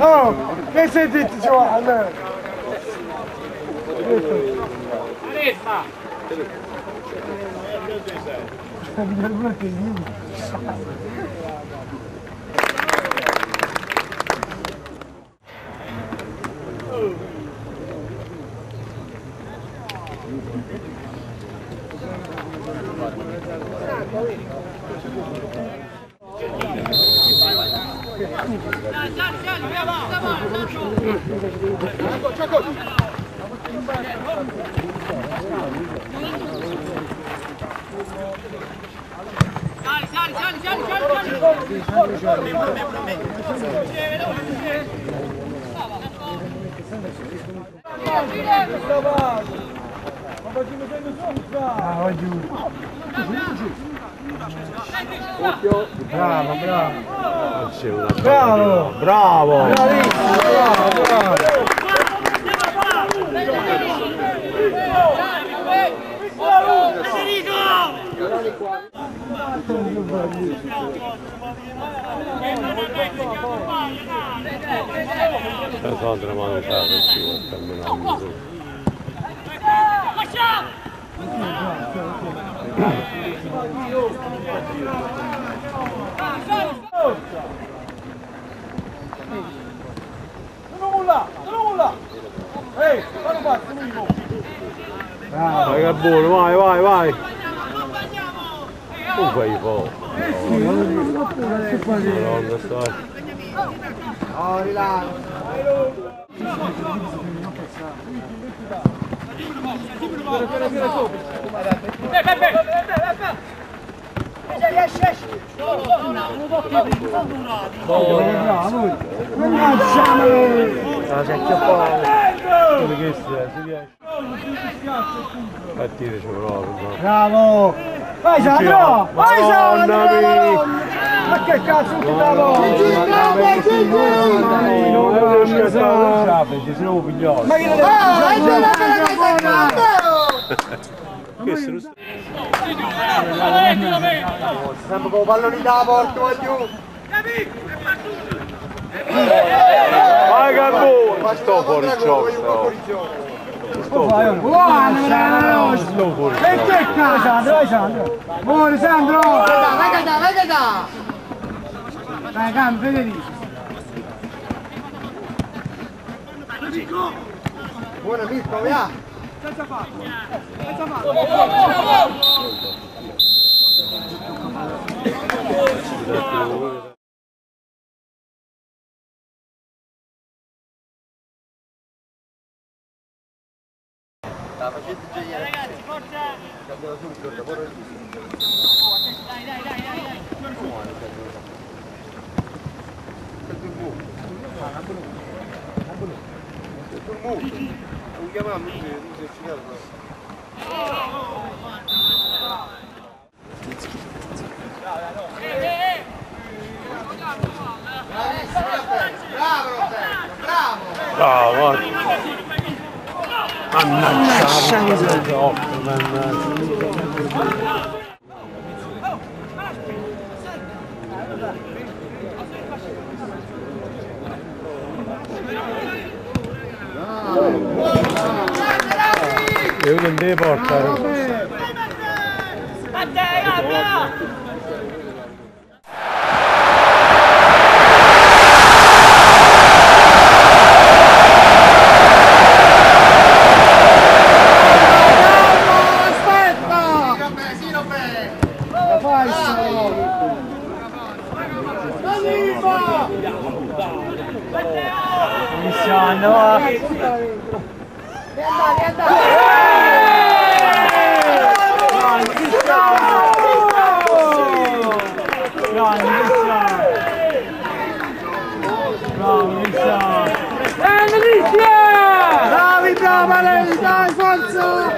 اه كيف سيدي تجي واحد Bravo, bravo. Ah, va giù. Bravo, bravo. Bravo, Bravo! bravissimo, bravo, bravo. Sandra Manuciata sta camminando. Non nulla, non nulla. Ehi, fallo battere, non vivo. Bravo. Vai che buono, vai, vai, vai! Tu fai po'. Madonna, stai. Oh, rilancio. Bravo. Non lasciamolo. La secchia po'. Come che sia, si riesce. A dire ci provo, Bravo. Vai Sandro, vai Sandro. Ma che cazzo ti davo? non riesco a fare ci siamo pigliati. Ma che ne Che se lo Sempre con palloni da porta, va giù. Vai che buono! Sto fuori E che cazzo, Sandro, vai Sandro. Muore Sandro. Vai Gadà, vai Gadà! Vai, cambio, Federico. Buona Mirko, via! 나머지 이제 얘. 여기서 좀 돌려버려. 등무. 한 번은. 한 번은. 등무. 공개만 안 묻지. 이제 중요한 거. I'm not sure. Öyle değil borçlarım. Hadi abla! Iniziando, va. Riandà, riandà! Grande Cristiano! Bravo Cristiano! Cristiano! Bravi, brava lei, dai, forza!